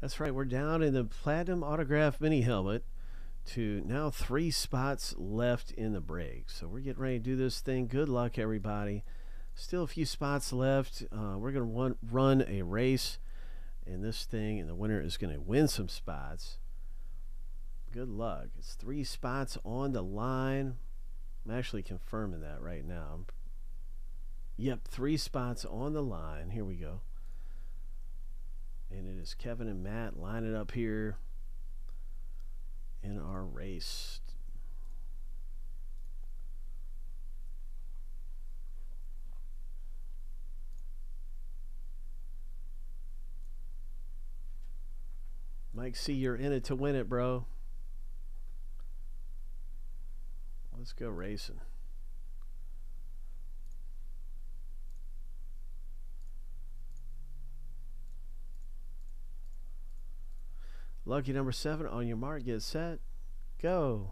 That's right. We're down in the platinum autograph mini helmet to now three spots left in the break. So we're getting ready to do this thing. Good luck, everybody. Still a few spots left. Uh, we're going to run a race in this thing, and the winner is going to win some spots. Good luck. It's three spots on the line. I'm actually confirming that right now. Yep, three spots on the line. Here we go. And it is Kevin and Matt lining up here in our race. Mike C, you're in it to win it, bro. Let's go racing. Lucky number seven on your mark, get set, go.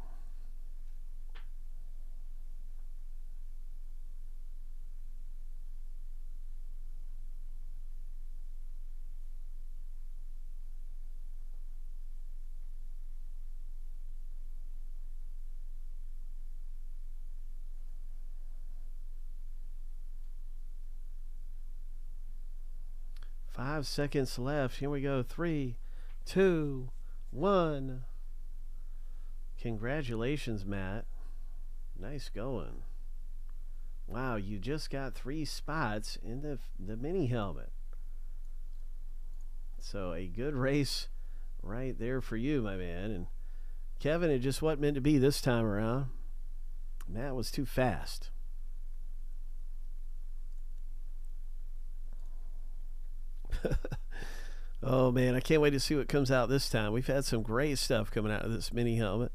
Five seconds left. Here we go. Three, two, one. Congratulations, Matt. Nice going. Wow, you just got three spots in the the mini helmet. So a good race right there for you, my man. And Kevin, it just wasn't meant to be this time around. Matt was too fast. Oh man, I can't wait to see what comes out this time. We've had some great stuff coming out of this mini helmet.